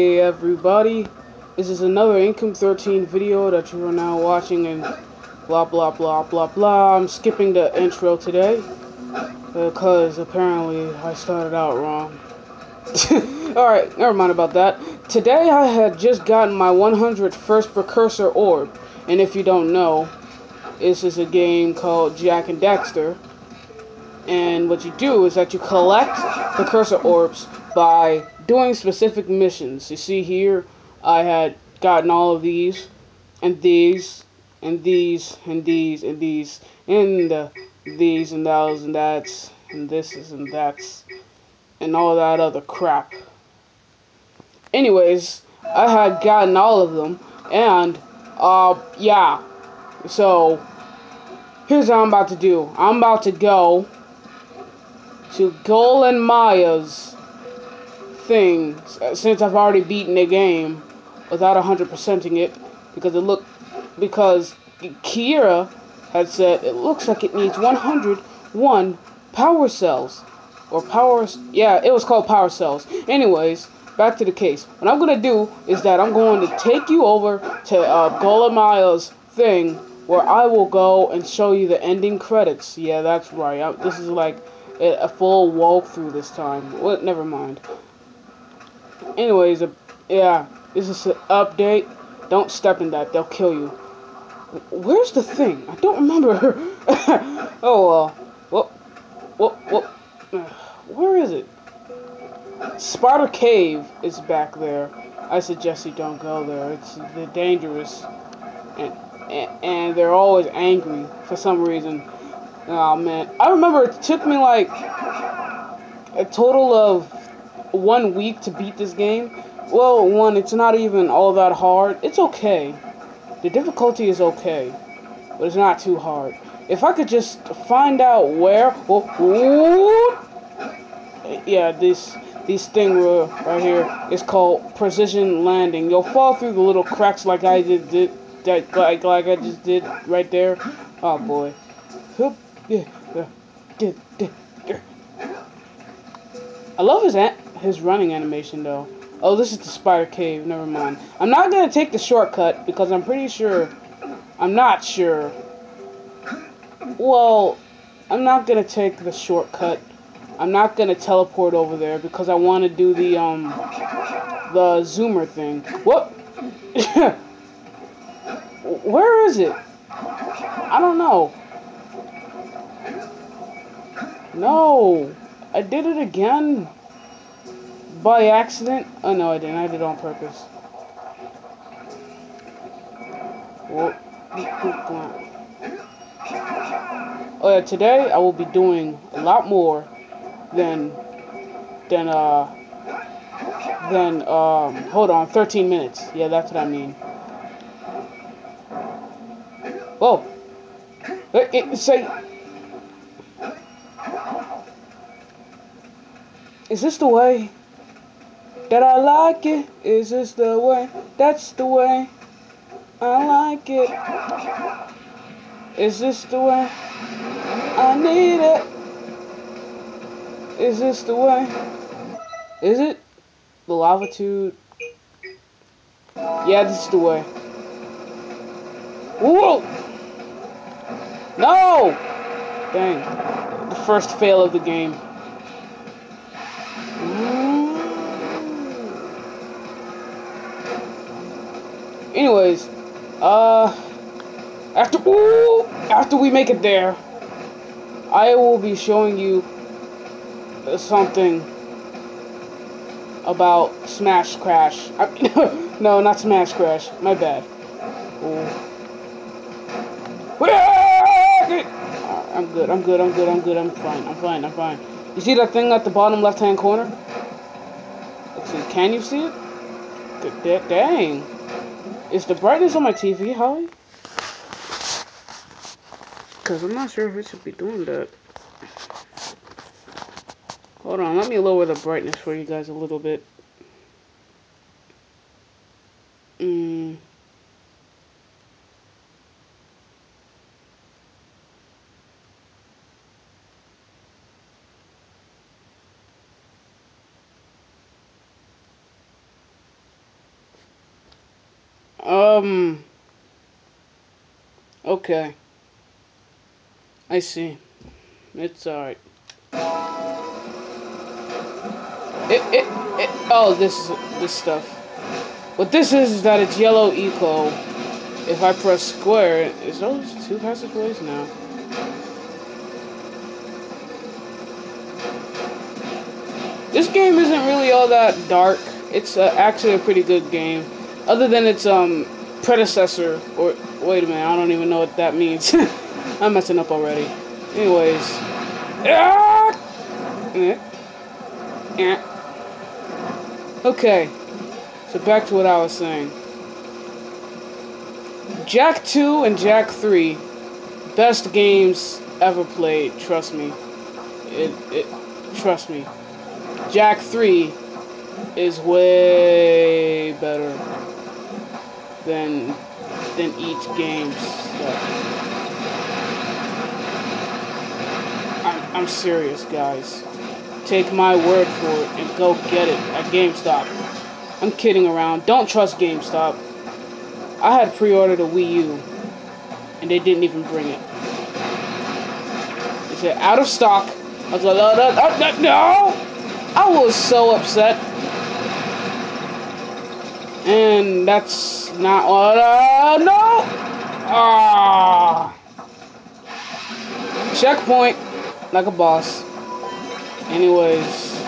Hey everybody, this is another Income 13 video that you are now watching and blah blah blah blah blah. I'm skipping the intro today because apparently I started out wrong. Alright, never mind about that. Today I had just gotten my 101st Precursor Orb, and if you don't know, this is a game called Jak and Daxter And what you do is that you collect Precursor Orbs by doing specific missions. You see here, I had gotten all of these, and these, and these, and these, and these, and uh, these, and those, and that's, and this is, and that's, and all that other crap. Anyways, I had gotten all of them, and, uh, yeah. So, here's what I'm about to do. I'm about to go to Gol and Maia's thing since I've already beaten the game without 100%ing it because it looked because Keira had said it looks like it needs 101 power cells or power yeah it was called power cells. Anyways back to the case. What I'm gonna do is that I'm going to take you over to uh, Gol and Maia's thing where I will go and show you the ending credits. Yeah that's right. I, this is like a, a full walkthrough this time. Well, never mind Anyways, uh, yeah, this is an update. Don't step in that, they'll kill you. Where's the thing? I don't remember. oh, well. What, what, what? Where is it? Spider Cave is back there. I suggest you don't go there. It's they're dangerous. And, and, and they're always angry for some reason. Oh, man. I remember it took me like a total of one week to beat this game. Well, one, it's not even all that hard. It's okay. The difficulty is okay, but it's not too hard. If I could just find out where, well, yeah, this this thing right here is called precision landing. You'll fall through the little cracks like I did, did that like like I just did right there. Oh boy. I love his his running animation though. Oh, this is the spider cave. Never mind. I'm not gonna take the shortcut because I'm pretty sure. I'm not sure. Well, I'm not gonna take the shortcut. I'm not gonna teleport over there because I want to do the um the zoomer thing. What? Where is it? I don't know. No. I did it again. By accident? Oh no, I didn't. I did it on purpose. Oh today I will be doing a lot more than than uh than um hold on 13 minutes. Yeah, that's what I mean. Whoa. It, it say Is this the way? That I like it? Is this the way? That's the way. I like it. Is this the way? I need it. Is this the way? Is it? The lavitude? Yeah, this is the way. Whoa! No! Dang. The first fail of the game. Anyways, uh, after ooh, after we make it there, I will be showing you something about Smash Crash. I, no, not Smash Crash. My bad. I'm good. I'm good. I'm good. I'm good. I'm fine. I'm fine. I'm fine. You see that thing at the bottom left-hand corner? Let's see. Can you see it? Dang. Is the brightness on my TV high? Because I'm not sure if it should be doing that. Hold on, let me lower the brightness for you guys a little bit. Um. Okay. I see. It's alright. It, it, it, oh, this is this stuff. What this is is that it's yellow eco. If I press square, is those two passageways now? This game isn't really all that dark. It's uh, actually a pretty good game, other than its um predecessor. Or wait a minute, I don't even know what that means. I'm messing up already. Anyways, yeah. Yeah. Okay, so back to what I was saying. Jak 2 and Jak 3, best games ever played, trust me. It, it, trust me. Jak 3 is way better than than each game I'm, I'm serious, guys. Take my word for it and go get it at GameStop. I'm kidding around. Don't trust GameStop. I had pre-ordered a Wii U, and they didn't even bring it. They said out of stock. I was like, no, no, no! I was so upset. And that's not what. Uh, no! Ah! Checkpoint, like a boss. Anyways,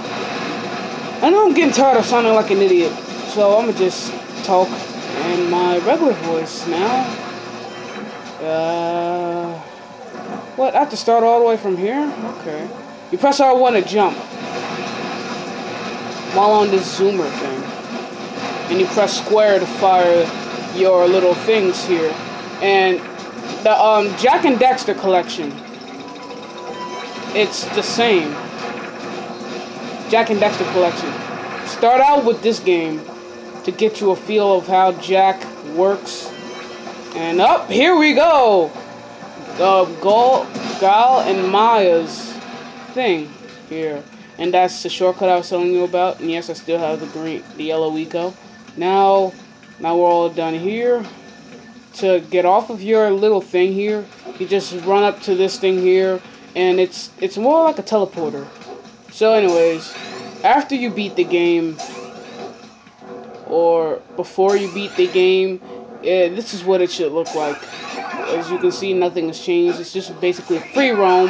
I know I'm getting tired of sounding like an idiot, so I'm gonna just talk in my regular voice now. Uh, what? I have to start all the way from here? Okay. You press R1 to jump while on this zoomer thing. And you press square to fire your little things here. And the um, Jak and Daxter collection, it's the same. Jak and Daxter collection. Start out with this game to get you a feel of how Jak works. And up, here we go! The Gal, Gal and Maia's thing here. And that's the shortcut I was telling you about. And yes, I still have the green, the yellow eco. Now, now we're all done here. To get off of your little thing here, you just run up to this thing here, and it's it's more like a teleporter. So anyways, after you beat the game, or before you beat the game, yeah, this is what it should look like. As you can see, nothing has changed. It's just basically free roam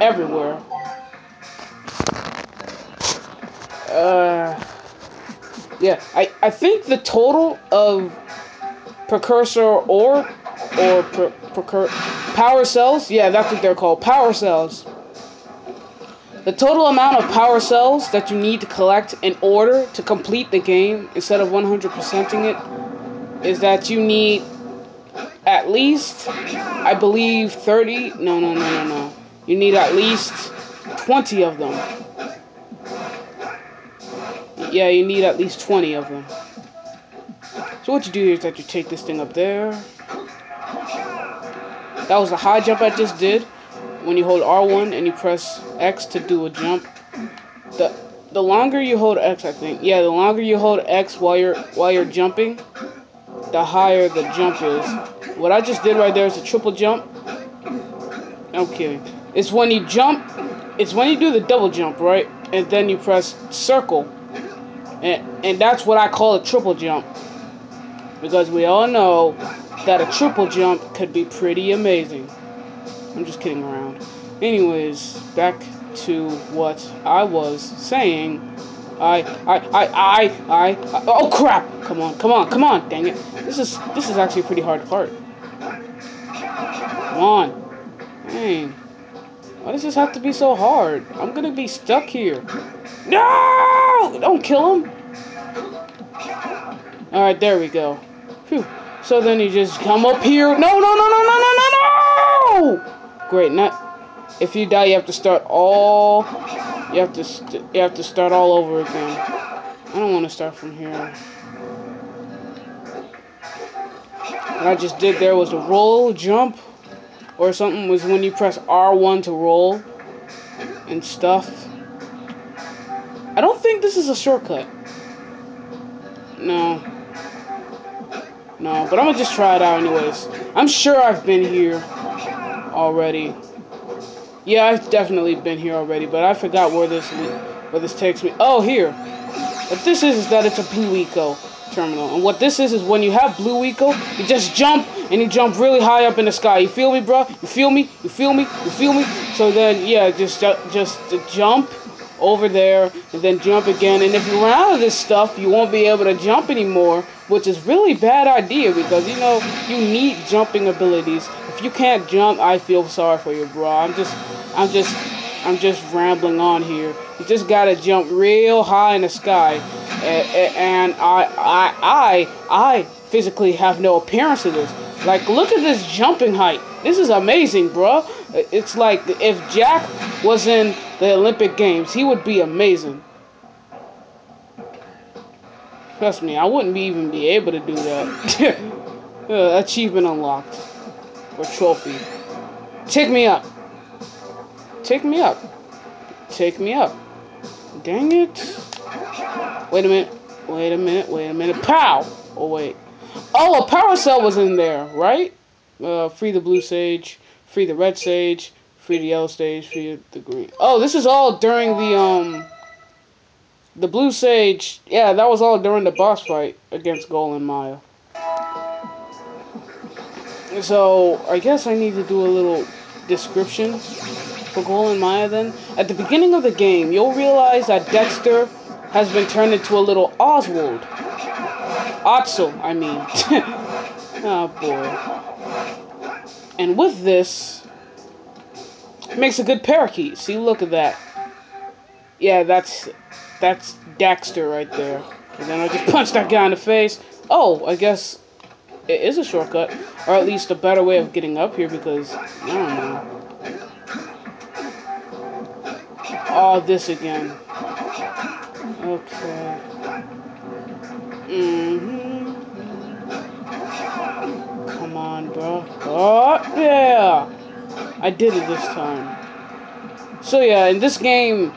everywhere. Uh, yeah, I, I think the total of precursor or or per, precur, power cells, yeah, that's what they're called, power cells the total amount of power cells that you need to collect in order to complete the game instead of 100%ing it is that you need at least, I believe, 30. No, no, no, no, no. You need at least 20 of them. Yeah, you need at least 20 of them. So what you do is that you take this thing up there. That was a high jump I just did when you hold R1 and you press X to do a jump, the the longer you hold X, I think, yeah, the longer you hold X while you're while you're jumping, the higher the jump is. What I just did right there is a triple jump. I'm kidding. It's when you jump, it's when you do the double jump, right? And then you press circle. And, and that's what I call a triple jump. Because we all know that a triple jump could be pretty amazing. I'm just kidding around. Anyways, back to what I was saying. I, I, I, I, I, I, oh crap! Come on, come on, come on, dang it. This is, this is actually a pretty hard part. Come on. Dang. Why does this have to be so hard? I'm gonna be stuck here. No! Don't kill him! Alright, there we go. Phew. So then you just come up here. No, no, no, no, no, no, no, no! Great. Not if you die, you have to start all. You have to you have to start all over again. I don't want to start from here. What I just did there was a roll, jump, or something was when you press R1 to roll and stuff. I don't think this is a shortcut. No. No, but I'm gonna just try it out anyways. I'm sure I've been here already. Yeah, I've definitely been here already, but I forgot where this where this takes me. Oh, here. What this is is that it's a Blue Eco terminal. And what this is is when you have Blue Eco, you just jump and you jump really high up in the sky. You feel me, bro? You feel me? You feel me? You feel me? So then, yeah, just just jump over there and then jump again. And if you run out of this stuff, you won't be able to jump anymore, which is really bad idea because you know you need jumping abilities. If you can't jump, I feel sorry for you, bro. I'm just, I'm just, I'm just rambling on here. You just gotta jump real high in the sky, and, I, I, I, I physically have no appearance of this. Like, look at this jumping height. This is amazing, bro. It's like if Jak was in the Olympic Games, he would be amazing. Trust me, I wouldn't even be able to do that. uh, achievement unlocked. Or trophy. Take me up. Take me up. Take me up. Dang it. Wait a minute. Wait a minute. Wait a minute. Pow! Oh, wait. Oh, a power cell was in there, right? Uh, free the blue sage. Free the red sage. Free the yellow sage. Free the green. Oh, this is all during the, um... The Blue Sage, yeah, that was all during the boss fight against Gol and Maia. So, I guess I need to do a little description for Gol and Maia then. At the beginning of the game, you'll realize that Daxter has been turned into a little Oswald. Ottsel, I mean. oh boy. And with this, makes a good parakeet. See, look at that. Yeah, that's that's Daxter right there. And then I just punch that guy in the face. Oh, I guess it is a shortcut. Or at least a better way of getting up here because, I don't know. Oh, this again. Okay. Mm-hmm. Come on, bro. Oh, yeah! I did it this time. So yeah, in this game,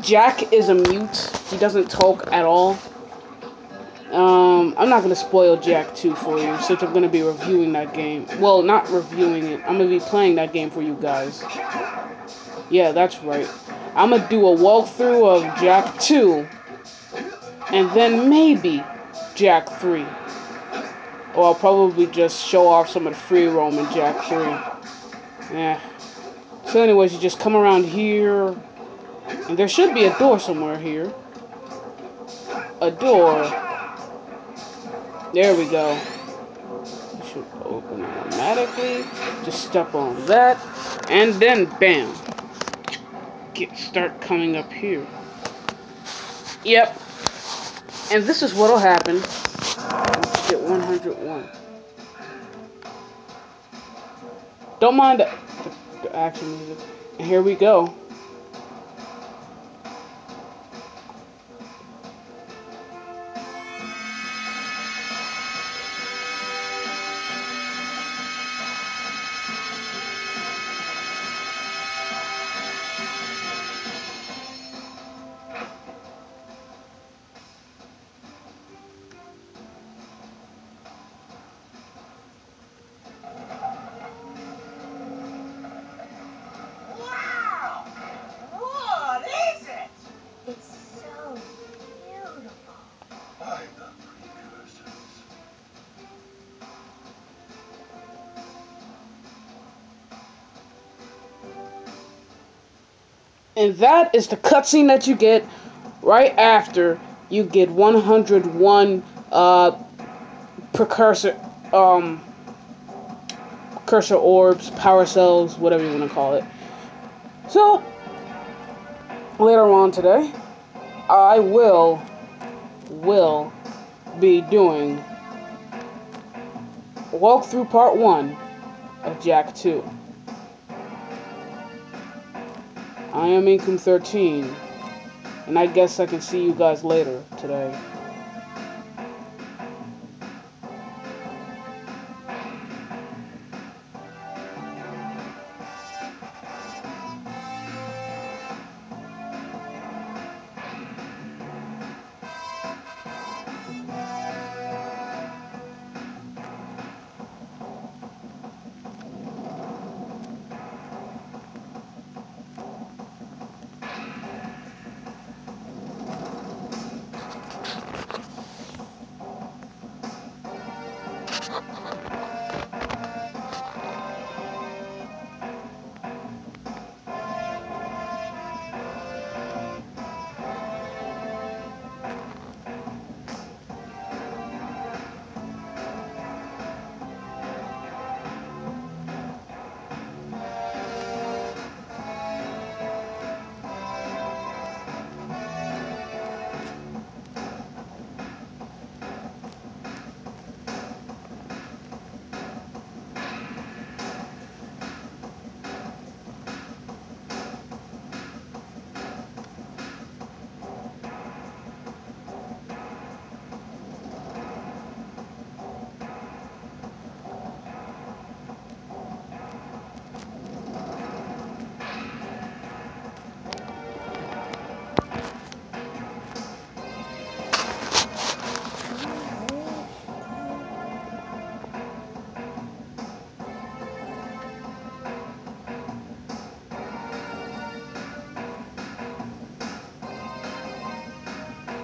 Jak is a mute. He doesn't talk at all. Um, I'm not going to spoil Jak 2 for you, since I'm going to be reviewing that game. Well, not reviewing it. I'm to be playing that game for you guys. Yeah, that's right. I'm to do a walkthrough of Jak 2, and then maybe Jak 3. Or I'll probably just show off some of the free roam in Jak 3. Yeah. So anyways, you just come around here, and there should be a door somewhere here. A door. There we go. It should open automatically. Just step on that. And then bam. Get start coming up here. Yep. And this is what'll happen. Get 101. Don't mind the action music. And here we go. And that is the cutscene that you get right after you get 101 uh, precursor um, precursor orbs, power cells, whatever you want to call it. So later on today, I will will be doing walkthrough part one of Jak 2. I am Income 13, and I guess I can see you guys later today.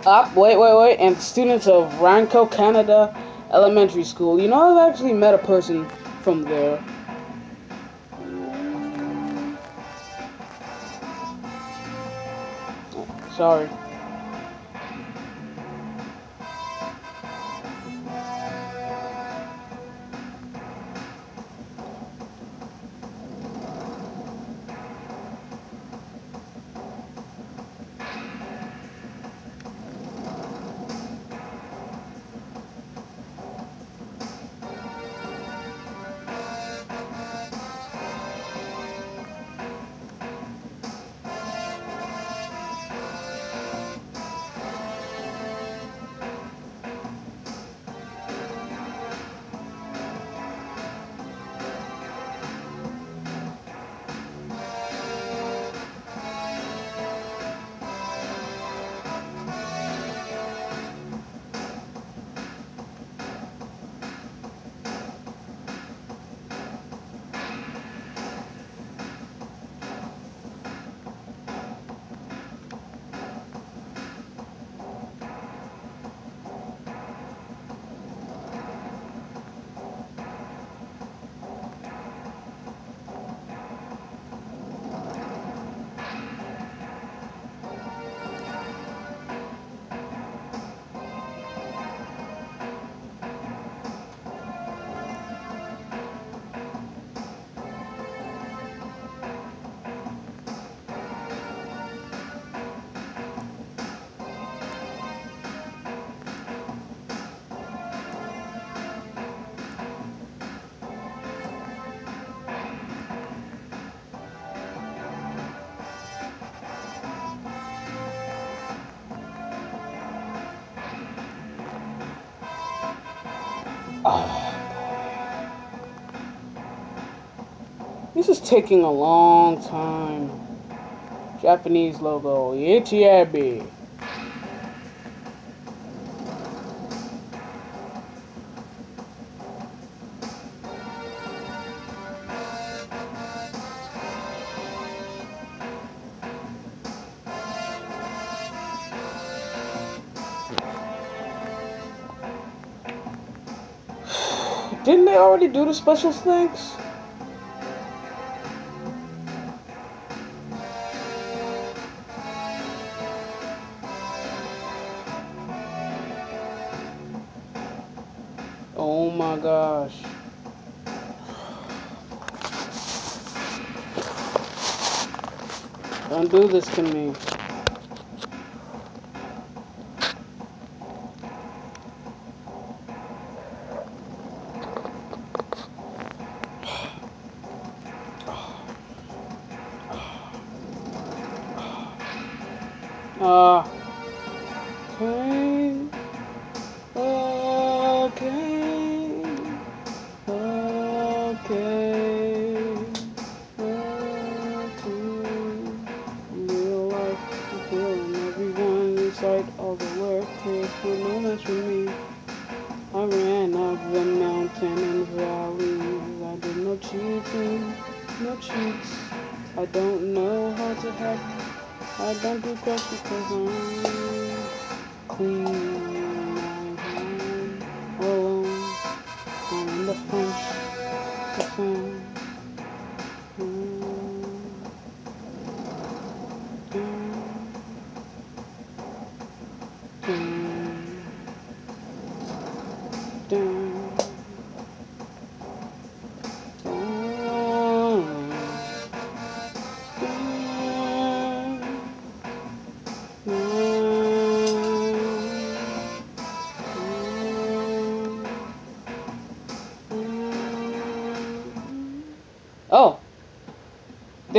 Up, wait, wait, wait, and students of Ranco, Canada Elementary School. You know, I've actually met a person from there. Sorry. Ah. This is taking a long time. Japanese logo, Yetiabi. Didn't they already do the special things? Oh my gosh. Don't do this to me.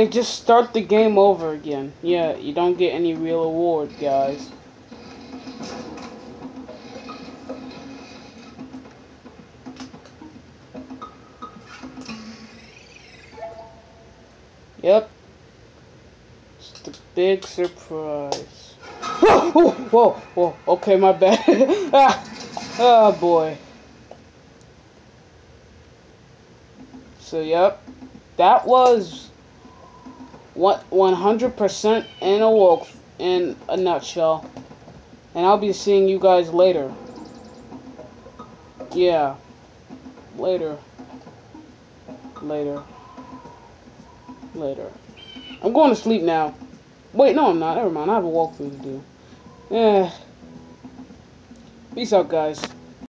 They just start the game over again. Yeah, you don't get any real award, guys. Yep. It's the big surprise. Whoa, whoa, whoa, whoa. Okay, my bad. ah, oh boy. So, yep. That was what 100% in a wolf in a nutshell. And I'll be seeing you guys later. Yeah. Later. Later. Later. I'm going to sleep now. Wait, no, I'm not. Never mind. I have a walkthrough to do. Eh. Peace out, guys.